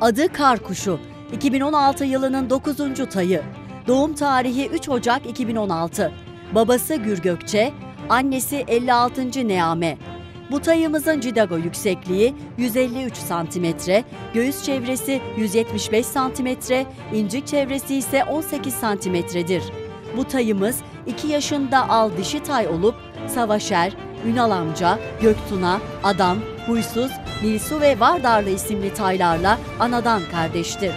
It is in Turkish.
Adı Kar Kuşu. 2016 yılının 9. tayı. Doğum tarihi 3 Ocak 2016. Babası Gür Gökçe, annesi 56. Neame. Bu tayımızın cidago yüksekliği 153 cm, göğüs çevresi 175 cm, incik çevresi ise 18 cm'dir. Bu tayımız 2 yaşında al dişi tay olup Savaşer, Ünal amca, Göktuna, Adam, Huysuz, Nilsu ve Vardarlı isimli taylarla anadan kardeştir.